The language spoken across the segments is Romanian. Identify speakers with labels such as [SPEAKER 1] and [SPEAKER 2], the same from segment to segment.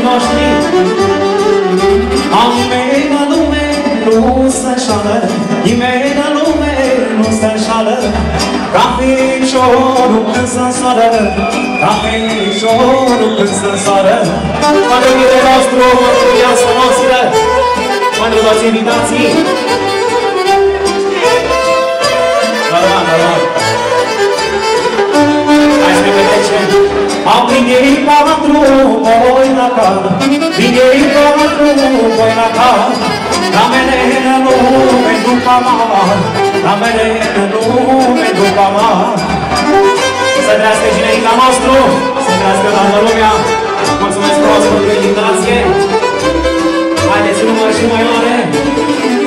[SPEAKER 1] copiii noștri Am mei la lume nu se înșală Nimeni în lume nu se înșală Ca ficiorul când se însoară. Ca ficiorul când se însoară. Pentru mine nostru, pentru viața noastră. Pentru toți invitații. Vă rog, vă rog Am vinei patru, voi la cal Vinei patru, voi la cal La mene în lume după mar La mene în lume după mar Să trească generica nostru Să trească toată lumea. Mulțumesc frumos pentru invitație. Haideți număr și mai mare.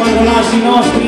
[SPEAKER 1] Pentru nașii noștri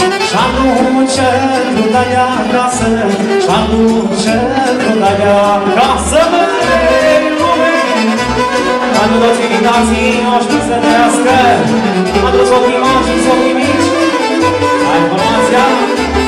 [SPEAKER 1] vinei patru, voi la rudă Vinei patru, voi la rudă Mene în lume după trudă Mene în lume după trudă Asta e o ceară cu voce Haide, ridică Așa la pingare șase și încă șase Pingare șase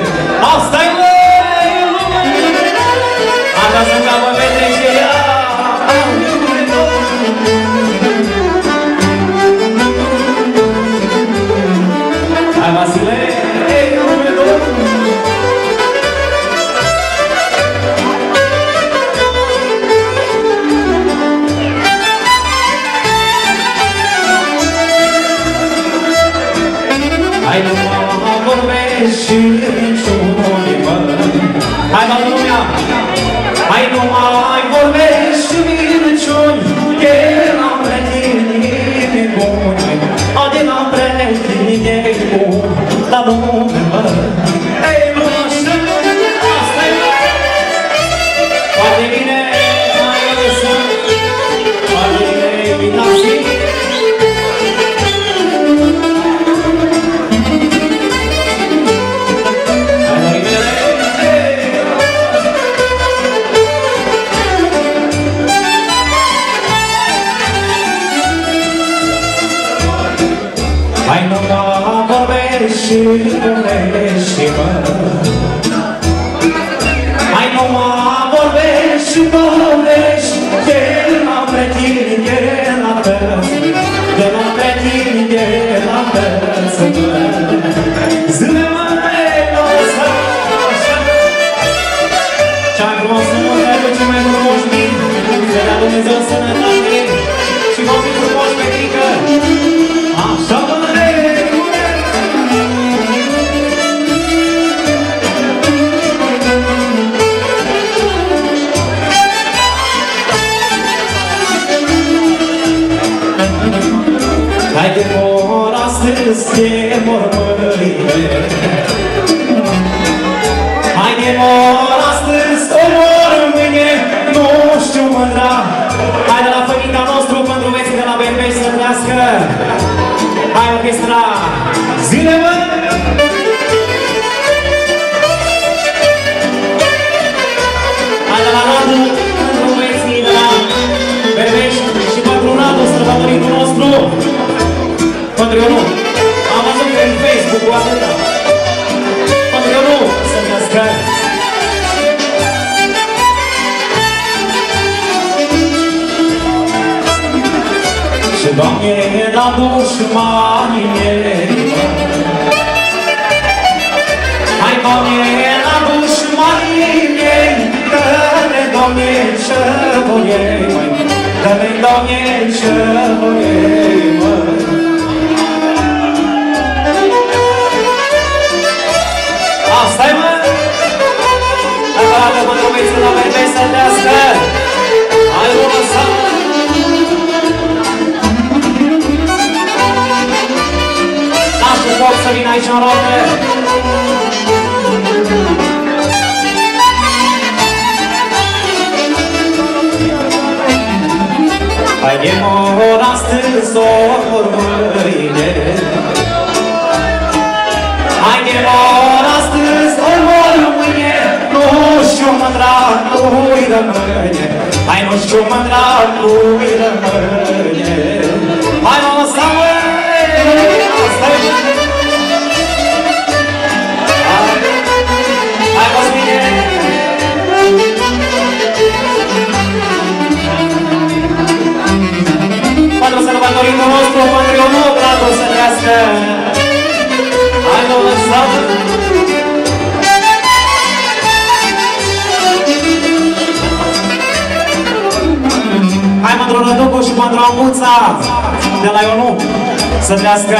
[SPEAKER 1] vorbești și vorbești-mă Hai nu mă vorbești și vorbești De la pretini, de la părți De la pretini, de la părți Zile-mă, nu să așa. Cea frumos nu? Mă reduce mai frumoși. Mii Să dea Dumnezeu sănătate Și Hai de mor astăzi, de mor mâine Hai de mor Facebook-ul atâta Pentru eu nu să trească Și Doamne, la dușmanii mei Hai, Doamne, la dușmanii mei Că ne Doamne, ce voiei, la că mă trumiți la verbei să dească Hai, mă, lăsa! Nașul foc să vină aici în rote Haide mor astăzi ori mâine Haide mor astăzi știu mândra lui rămâne Hai nu știu mândra lui rămâne Hai mă lăsa măi Asta-i Hai Hai mă bine Padre Salvatorino nostro, Padre onobrato să trească. Hai, nu lăsăm! Hai, Mândru Răducu și Mândru Ambuța de la Ionu să trească.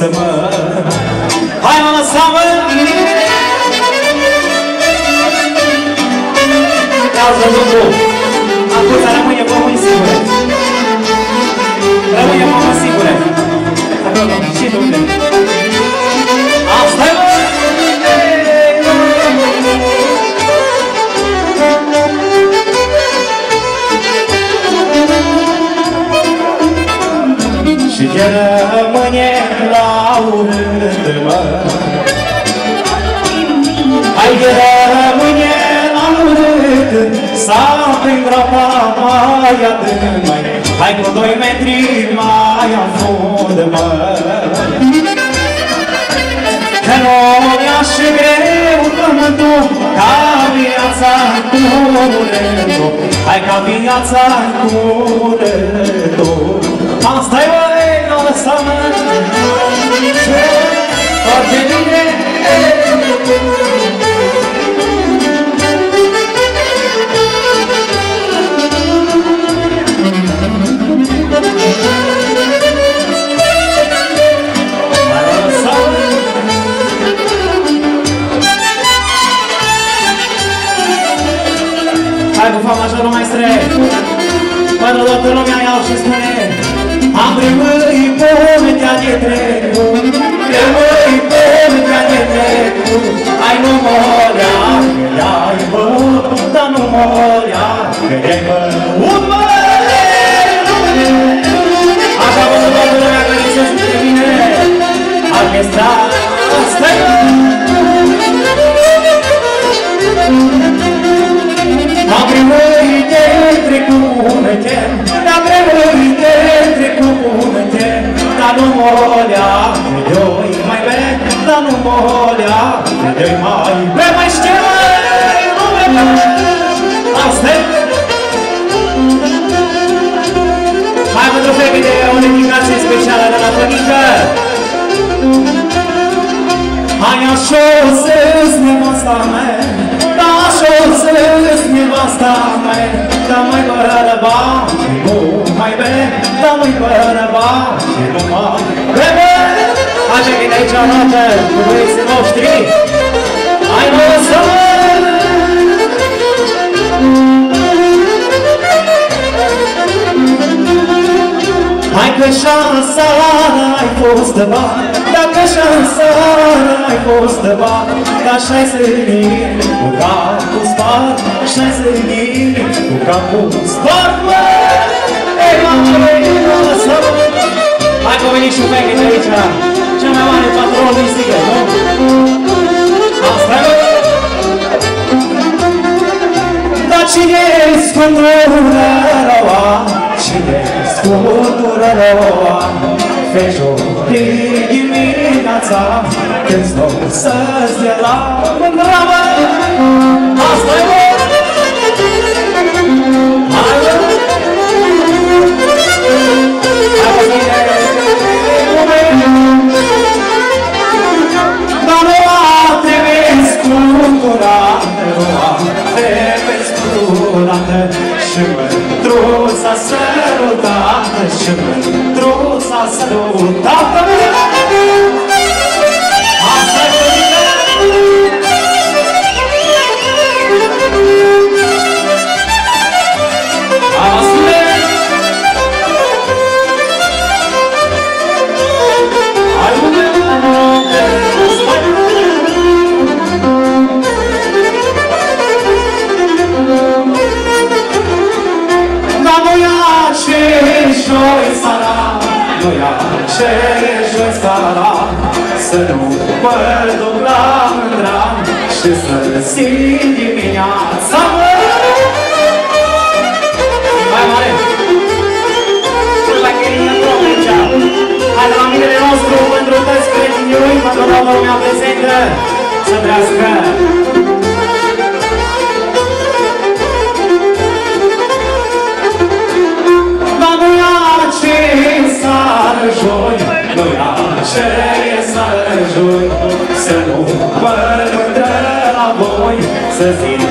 [SPEAKER 1] Bucuros mă Hai mă lăsa-mă Cauza Dudu Acuța rămâne pământ sigure. Rămâne pământ sigure. Acolo, și Dumnezeu urât Să prin groapa mai adânc, mai Hai cu doi metri mai afund, mă. Că nu mi-aș și greu pământul Ca viața curentul Hai ca viața curentul Asta-i băi, nu lăsa-mă Ce? Foarte bine. Hai, Hai cu fa majorul mai strec Până toată lumea iau și spune Am rămâi pometea de trecut Rămâi pometea de trecut Ai nu morea, că i-ai băut Dar nu morea, că i-ai băut mă! Arată cu băieții noștri, hai mă să Hai că șansa ai fost de bani, dacă șansa ai fost de bani, dar și-ai sărit cu capul spart, și-ai sărit cu capul spart, mă! Hai că veni și peche de aici, cel mai mare patron din sigă, nu? Asta e, Dar cine-i scundură răua, cine-i scundură răua, Feciori dimineața, când stau să-ți dea la mândravă, Și mândruța sărutată Și mândruța sărutată mă duc la mândra Și să simt dimineața Mai mare! La Chirina Promecea Hai la minele nostru pentru toți cretinii Pentru toată lumea prezentă Să trească! joi Noi așa e să joi Să nu mă mândră la voi Să zic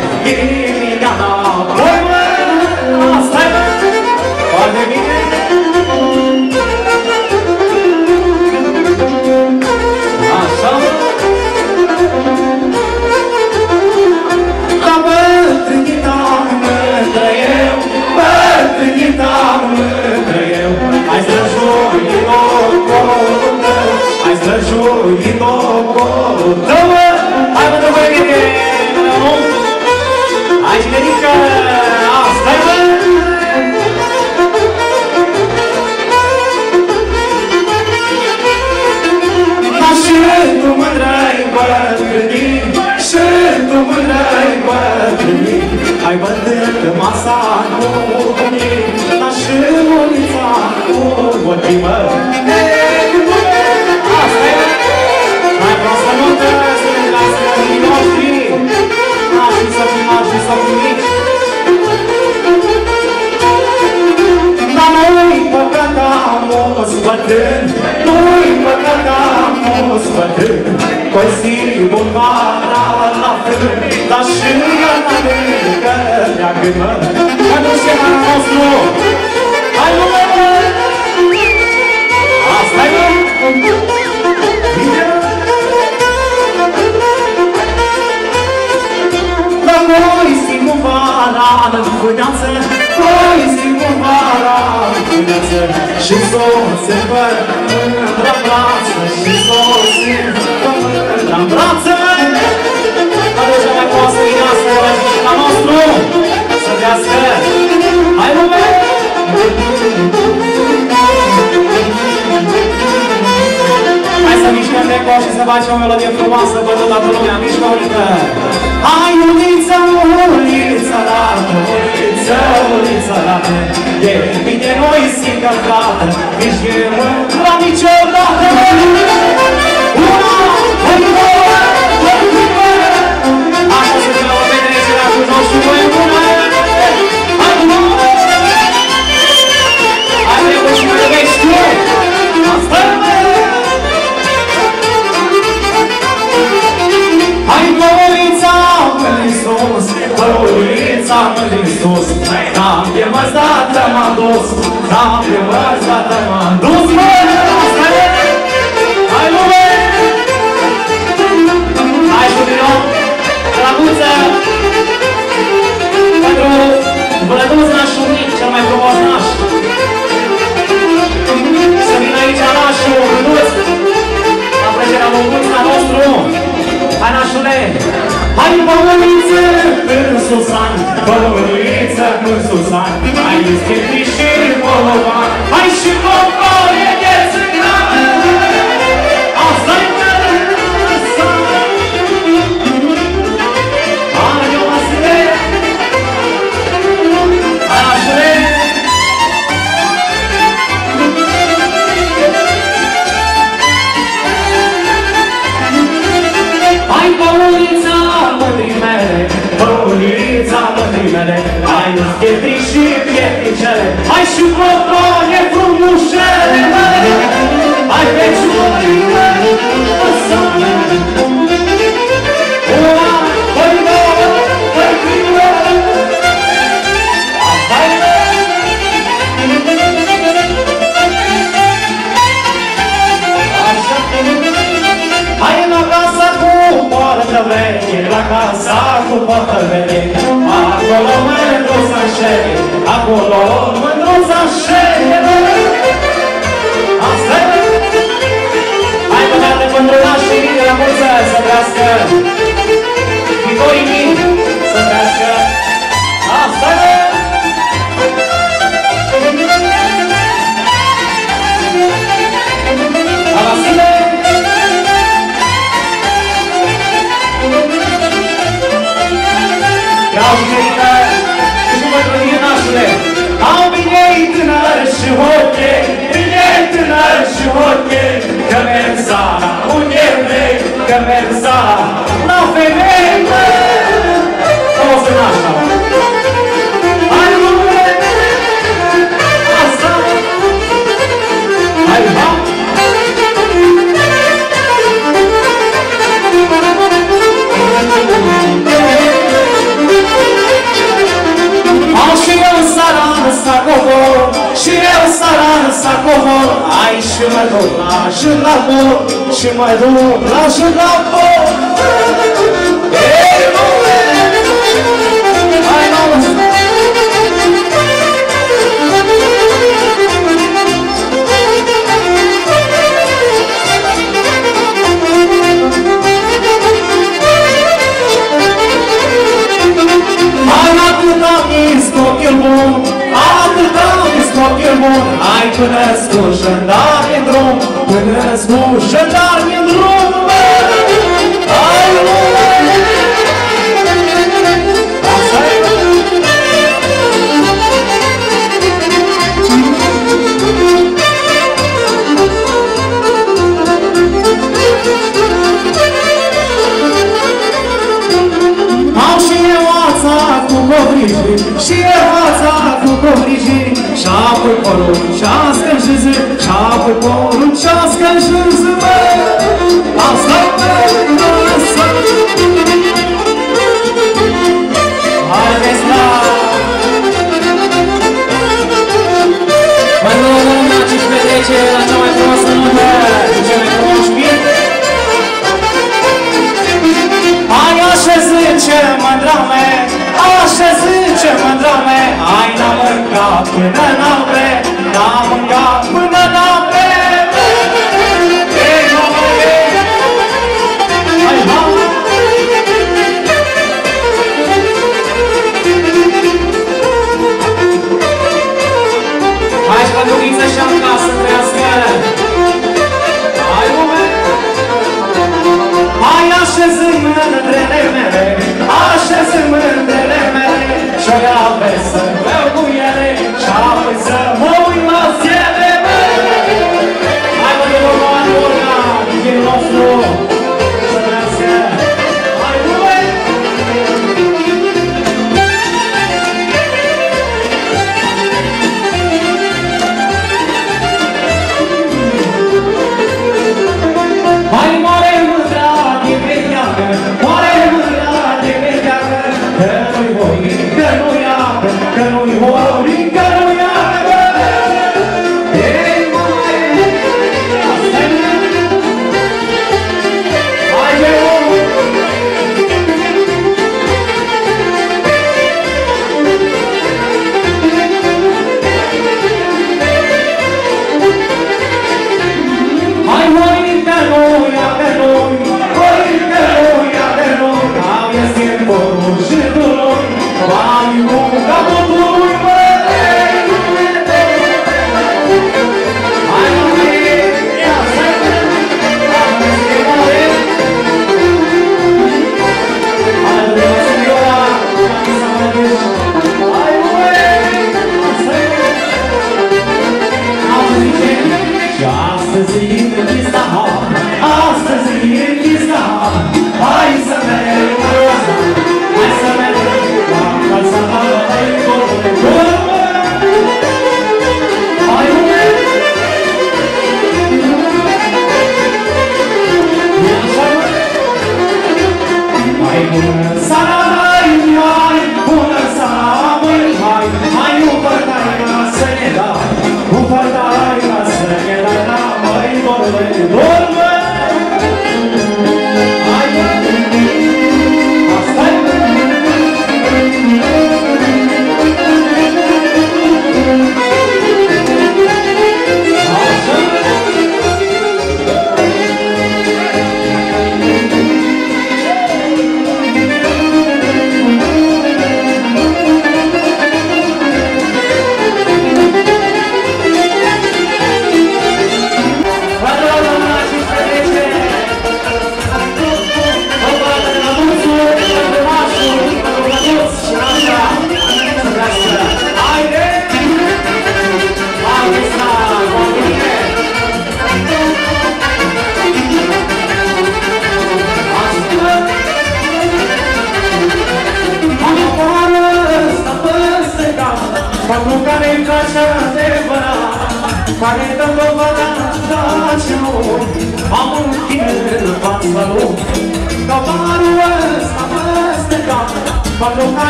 [SPEAKER 1] bătrân Păi zi bun vara la fel Dar și ea n-are că ne-a gândă Că nu se mai nostru Hai lume! Asta e! Dar noi sigur vara în fâneață Noi sigur vara în fâneață Și s-o se văd mândra brață Și s-o se văd mândra brață Aduce mai poasă din asta la nostru Să dească Hai lume! Hai să mișcăm de coș și să facem o melodie frumoasă pentru toată lumea. Mișcă uliță! Hai uliță, uliță, lată, uliță, uliță, lată. E bine noi simt că frate, nici eu la niciodată. Una, doi, doi, Băuliță în Susan, băuliță în Susan, Ai este și bolovan, ai și polovan çare Aynı gevrişip yetişere Ay şu trăiască Vivorii să trească Asta Vasile Iau merită și mă plângi nașule Au bine tânăr și hoche Bine tânăr și hoche. Că merg sala unde vrei Că merg 哎，是麦冬，是麦冬，是麦冬，是麦冬。Ay tünes bu jendarmin rum Tünes bu jendarmin rum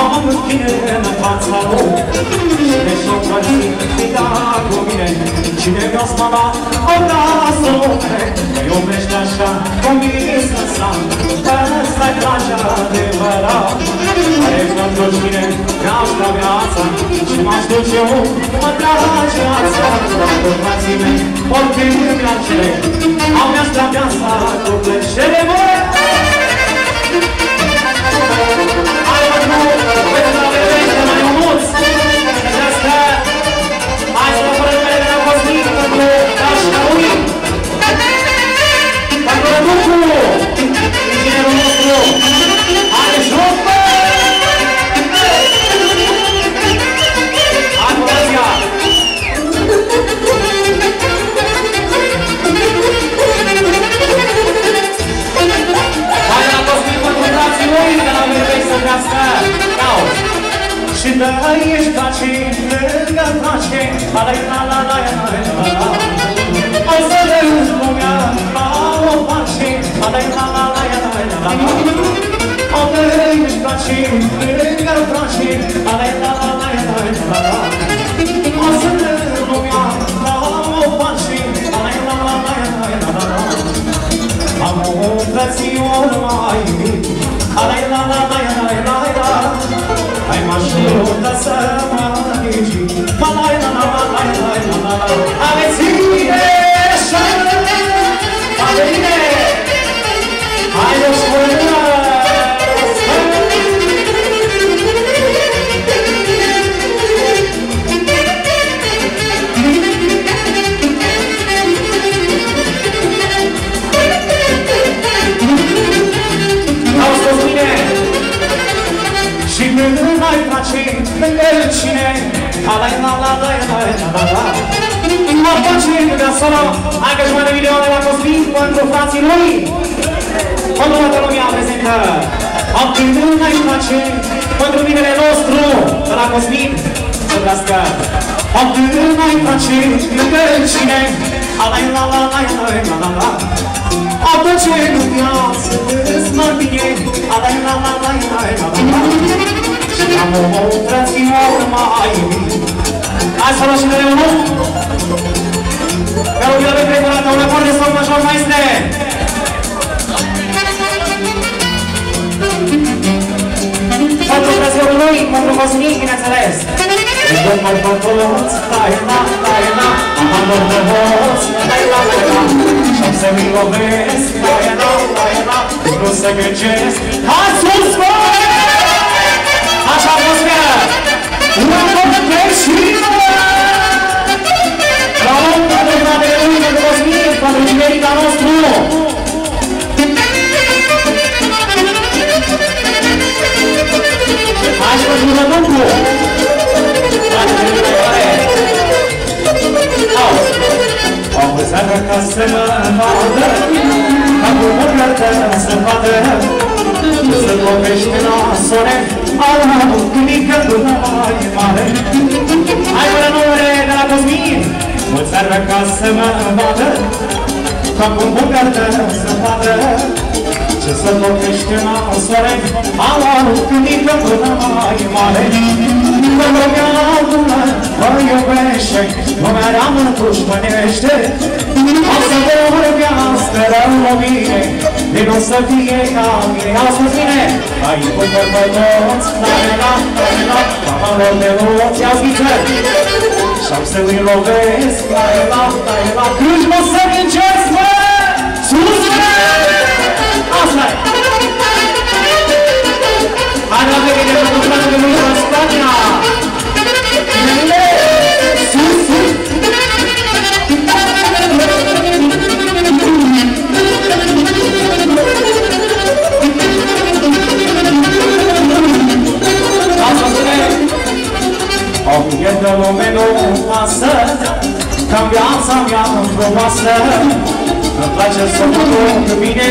[SPEAKER 1] Am avut tine în fața lor Cine și-o părțit de dat cu mine. Cine mi-a spala, da, o las o lume Eu oprești așa, convins că s-am Ăsta-i dragi adevărat. Are control cine mi-aș da viața Și m-aș duce eu, mă trage ața. Bărbații mei, oricând mi-ar cere Am mi-aș da viața cu plăcere, băi Lucu! Inginerul nostru! Are joc, bă! Atenția! Hai la toți cu pătrundații lui, că la mine să crească! Iau! Și da, ești ca cine, lângă place, la la la la la la Alay la la la la la la Mă face de solo Hai că jumătate milioane la Cosmin Pentru frații lui O toată lumea prezentă O cântând ai face Pentru binele nostru De la Cosmin Să vrească O cântând ai face Lângă cine Alay la la la la la la la Aduce în viață Îți mă bine Alay la la la la la la la am o fraților mai Asta luați și de unul Pe rugile de preferată, un acord de somn așa mai este Patru fraților lui, mă propozini, bineînțeles Domnul Pătăluț, tai la, tai la Am Pătăluț, tai la, tai la Și-am să-mi lovesc, tai la, tai la Nu se gâncesc, hai sus, bă! Sana kasma mağdur, kabul eder sana Să lovește nasoare Ala, mică până mai mare Hai mă numere de la Cosmin Mulți ar ca să mă vadă Ca cu bucătă să vadă ce să lovește nasoare Ala, mică până mai mare lumea bună mă iubește, lumea rea mă dușmănește. O să vorbească rău la mine, de nu să fie ca mine. Au spus bine, ai bucur pe toți, la la la la, mama lor de roți, iau schiță. Și-am să îi lovesc, la la la la, Crâș mă să vincesc, mă! Sus, mă! Asta-i! Hai la vedere, mă duc la de Spania! O Îmi place să mă duc bine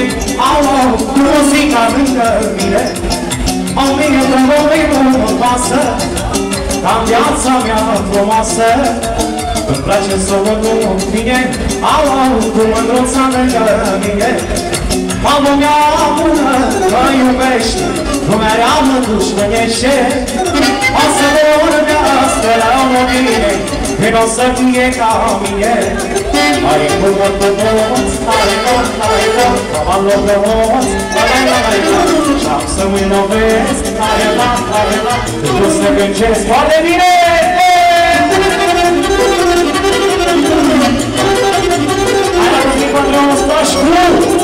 [SPEAKER 1] Au cu muzica lângă mine. O mie de lume nu pasă Ca viața mea frumoasă. Îmi place să mă duc bine Au cu mândruța lângă mine. Mamă mea bună mă iubește Lumea rea mă dușmănește. O să vorbească la mine Când o să fie ca mine. Ai cu mă pe toți Hai mă, hai mă Am loc pe toți Hai la, hai la. Și-am să mă lovesc Hai la, hai la Când o să gândesc Foarte bine! Hai la, Cosmin Pătrău, splași cu!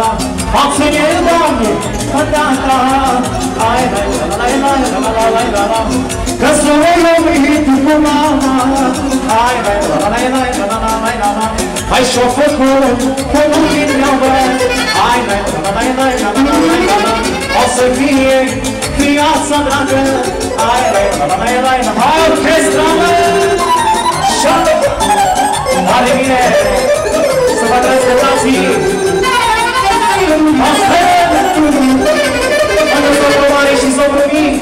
[SPEAKER 1] la Acțiune, Doamne, da, da Ai, lai, la, lai, lai, la, la, lai, la, la Că sunt lovit cu mama Ai, lai, la, lai, lai, la, la, lai, la, la Hai și-o făcut cu mâini mi-au băiat Ai, lai, la, lai, lai, la, la, lai, la, la O să fie viața dragă Ai, lai, la, lai, lai, la, hai orchestra, mă Și-o făcut Tare bine! Să vă trăiesc de tații! Olha só, Tomarei, são. Maria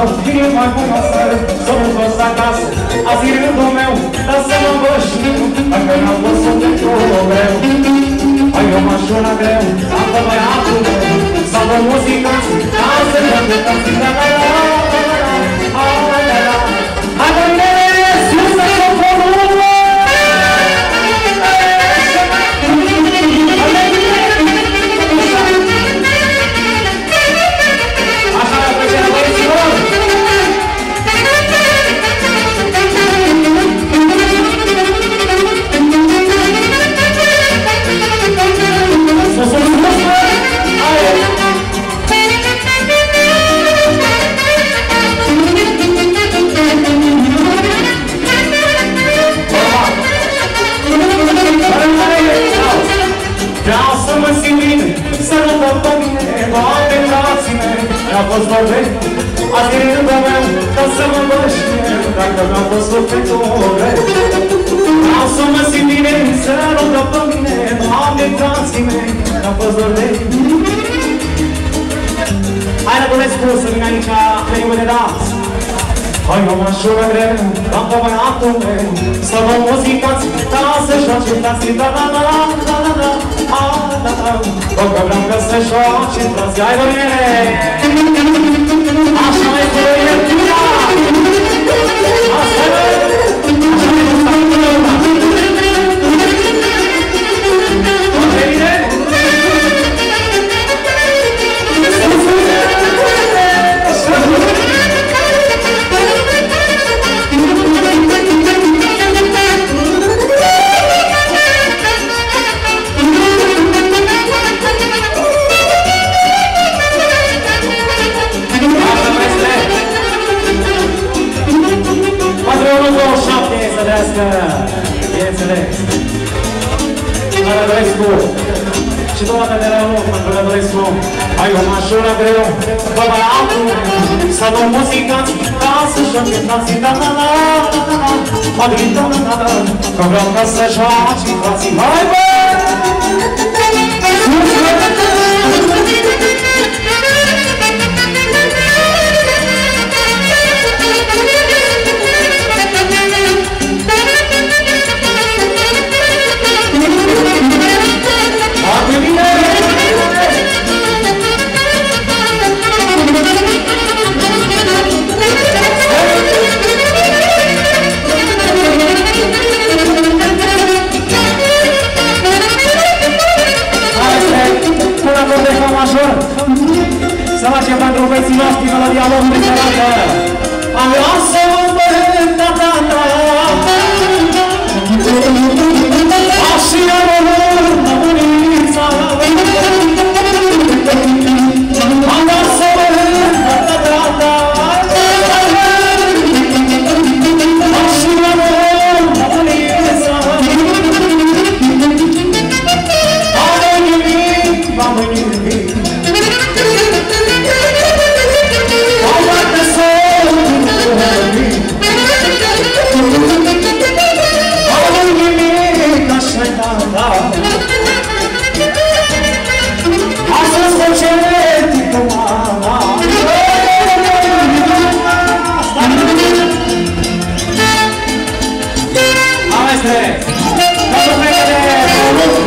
[SPEAKER 1] Queria mais com passar Somos nossa casa. As irmãs do mel Dançando um gostinho A ganhar o nosso petrolão Aí eu macho na grel Acompanhado é Salva música
[SPEAKER 2] A dança, dança, dança, dança, dança,